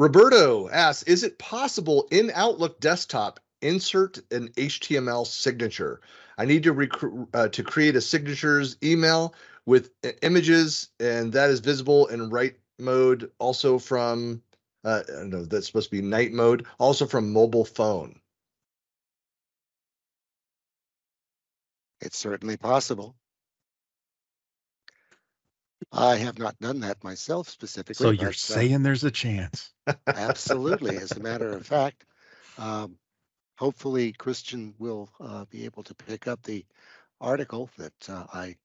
Roberto asks, is it possible in Outlook desktop insert an HTML signature? I need to rec- uh, to create a signatures email with images, and that is visible in right mode, also from uh, I don't know that's supposed to be night mode, also from mobile phone. It's certainly possible. I have not done that myself specifically. So you're but, uh, saying there's a chance. Absolutely. As a matter of fact, um, hopefully Christian will uh, be able to pick up the article that uh, I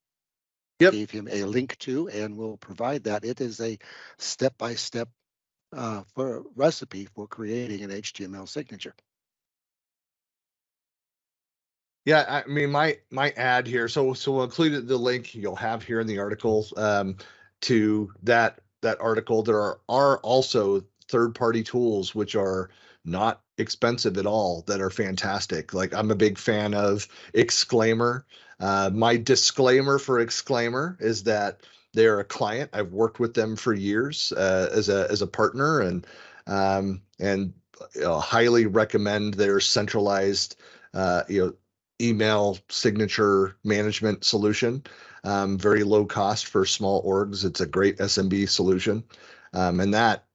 Yep. gave him a link to and will provide that. It is a step-by-step uh, for recipe for creating an HTML signature. Yeah, I mean my my ad here. So so we'll include the link you'll have here in the article um, to that that article. There are are also third party tools which are not expensive at all that are fantastic. Like I'm a big fan of Exclaimer. Uh, my disclaimer for Exclaimer is that they're a client. I've worked with them for years uh, as a as a partner and um, and uh, highly recommend their centralized uh, you know email signature management solution. Um, very low cost for small orgs. It's a great SMB solution. Um, and that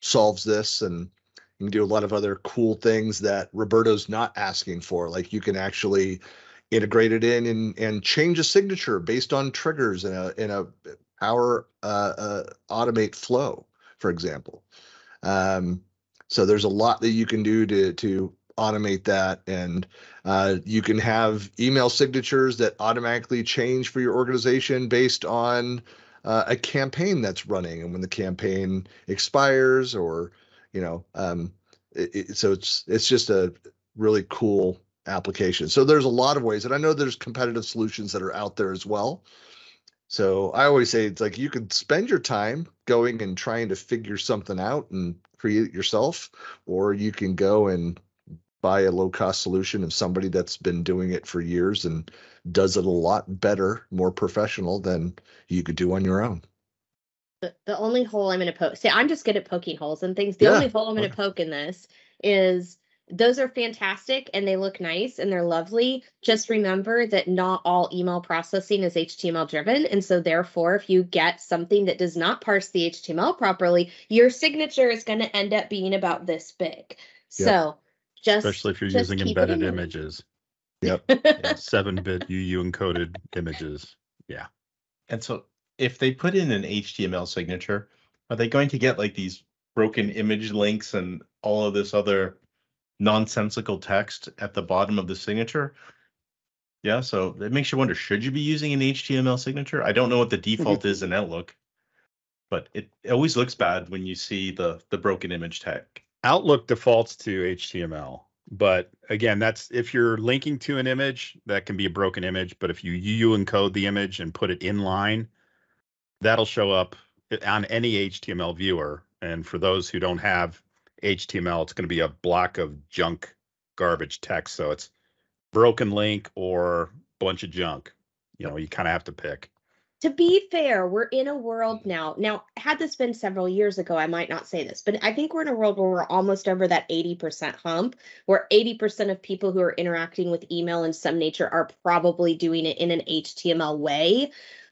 solves this and you can do a lot of other cool things that Roberto's not asking for. Like you can actually integrate it in and, and change a signature based on triggers in a in a power uh, uh, automate flow, for example. Um, so there's a lot that you can do to to automate that. And uh, you can have email signatures that automatically change for your organization based on uh, a campaign that's running. And when the campaign expires or you know um, it, it, so it's it's just a really cool application. So there's a lot of ways. And i know there's competitive solutions that are out there as well. So i always say it's like you can spend your time going and trying to figure something out and create it yourself or you can go and buy a low cost solution of somebody that's been doing it for years and does it a lot better, more professional than you could do on your own. The, the only hole I'm going to poke, see, I'm just good at poking holes and things. The Yeah, only hole I'm going to poke in this is those are fantastic and they look nice and they're lovely. Just remember that not all email processing is HTML driven. And so, therefore, if you get something that does not parse the HTML properly, your signature is going to end up being about this big. Yeah. So, just Especially if you're just using keep it in embedded images, Yep. seven bit UU encoded images. Yeah. And so if they put in an HTML signature, are they going to get like these broken image links and all of this other nonsensical text at the bottom of the signature? Yeah, so it makes you wonder, should you be using an HTML signature? I don't know what the mm-hmm. default is in Outlook, but it, it always looks bad when you see the the broken image tag. Outlook defaults to HTML, but again, that's if you're linking to an image, that can be a broken image. But if you UU encode the image and put it in line, that'll show up on any HTML viewer. And for those who don't have HTML, it's going to be a block of junk garbage text. So it's broken link or bunch of junk. You know, you kind of have to pick. To be fair, we're in a world now. Now, had this been several years ago, I might not say this, but I think we're in a world where we're almost over that 80% hump, where 80% of people who are interacting with email in some nature are probably doing it in an HTML way.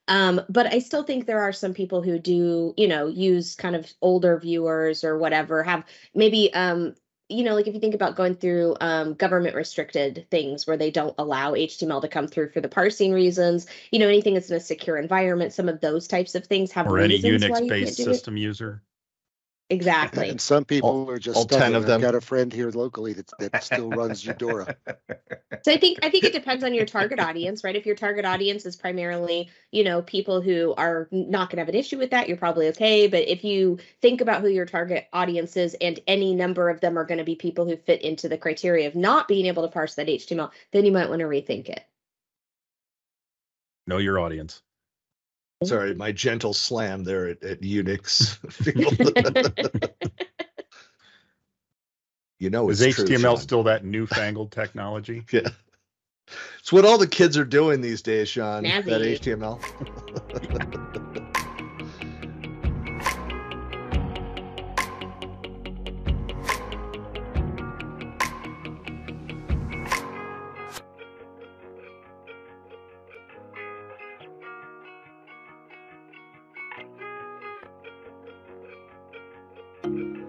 Um, but I still think there are some people who do, you know, use kind of older viewers or whatever, have maybe um you know, like if you think about going through um, government restricted things where they don't allow HTML to come through for the parsing reasons, you know, anything that's in a secure environment, some of those types of things have Or any Unix based do it. system user. Exactly. And some people are just all 10 stubborn. of I've them. got a friend here locally that, that still runs Eudora. So I think I think it depends on your target audience, right? If your target audience is primarily, you know, people who are not going to have an issue with that, you're probably okay. But if you think about who your target audience is, and any number of them are going to be people who fit into the criteria of not being able to parse that HTML, then you might want to rethink it. Know your audience. Mm-hmm. Sorry, my gentle slam there at, at Unix. you know, Is it's true, HTML Sean. still that newfangled technology? Yeah. It's what all the kids are doing these days, Sean. That Snazzy. HTML. It.